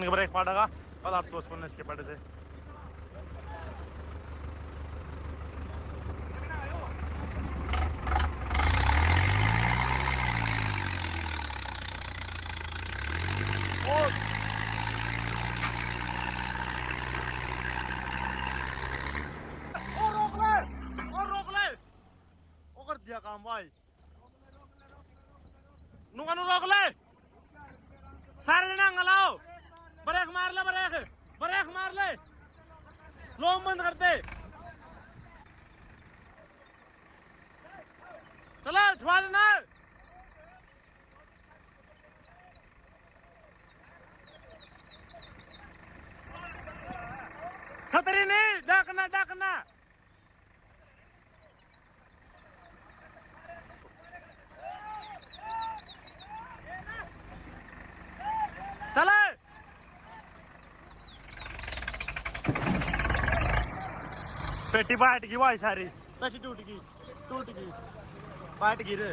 के ब्रेक पड़ेगा कल आठ सौ स्पून इसके पड़े थे। और और काम भाई। नुका नु रोक ले सारे जने अंगलाओ ब्रेक मार ले ब्रेक ब्रेक मार ले लोग बंद करते। चला ठुआ देना। छतरी नहीं डाकना डाकना चले पेटी बैठ गई भाई सारी। पेटी टूट गई टूट गई। बैठ गई रे।